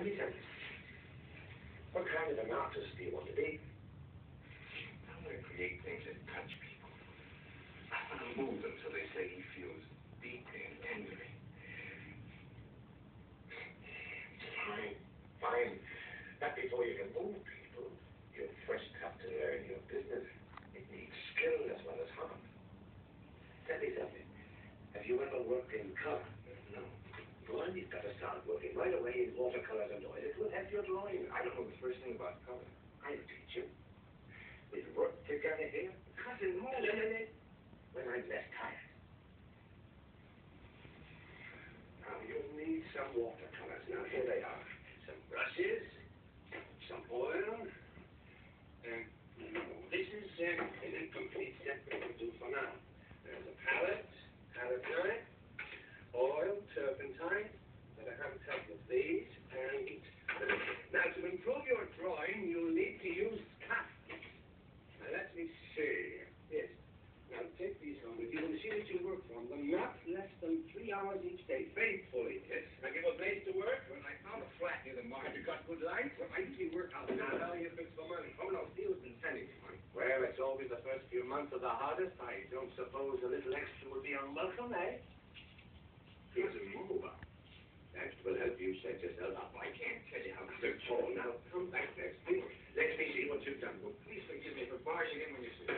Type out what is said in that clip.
What kind of an artist do you want to be? I want to create things that touch people. I want to move them so they say he feels deeply and tenderly. Fine, fine. But before you can move people, you first have to learn your business. It needs skill as well as heart. Tell me something. Have you ever worked in color? No, Well, you've got to start right away in watercolors and oil. It will help your drawing. I don't know the first thing about color. I'll teach you. We'll work together here. Cousin Mauve. Eliminate when I'm less tired. Now, you'll need some watercolors. Now, here they are. Some brushes, some oil, and this is uh, an incomplete set, but it'll do for now. There's a palette, palette knife, oil, turpentine, and a handtag of these, and now to improve your drawing, you'll need to use cut. Now let me see. Yes. Now take these home with you and see that you work from them not less than three hours each day, faithfully. Yes. Now give a place to work. When I found a flat near the market, you got good light? Well, I usually work out now. Now you fix for money. Oh no, been sending me money. Well, it's always the first few months are the hardest. I don't suppose a little extra would be unwelcome, eh? Here's a mover. That will help you set yourself up. I can't tell you how Mr. Paul, now come back next week. Let me see what you've done. Well, please forgive me for barging in when you say